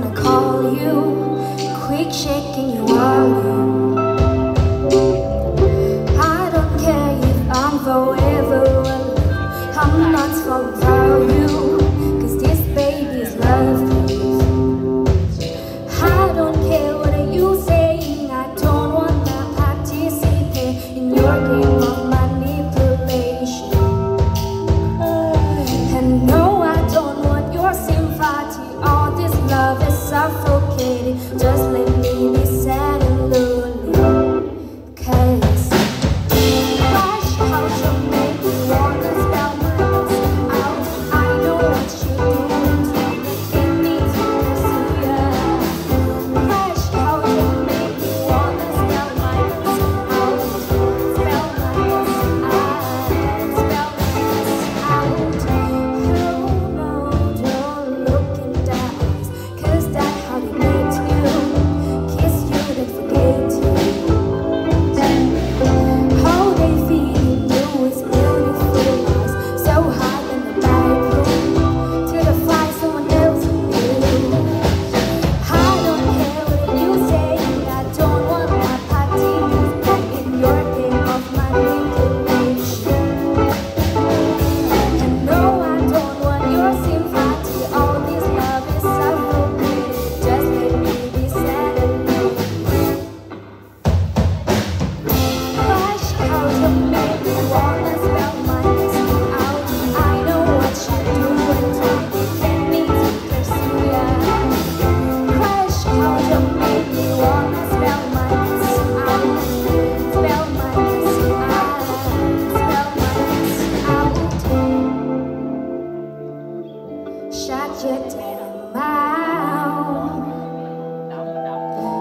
gonna call you. Quick shaking you arm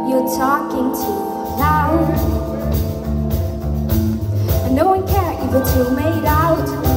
you're talking to loud, And no one cares if the two made out.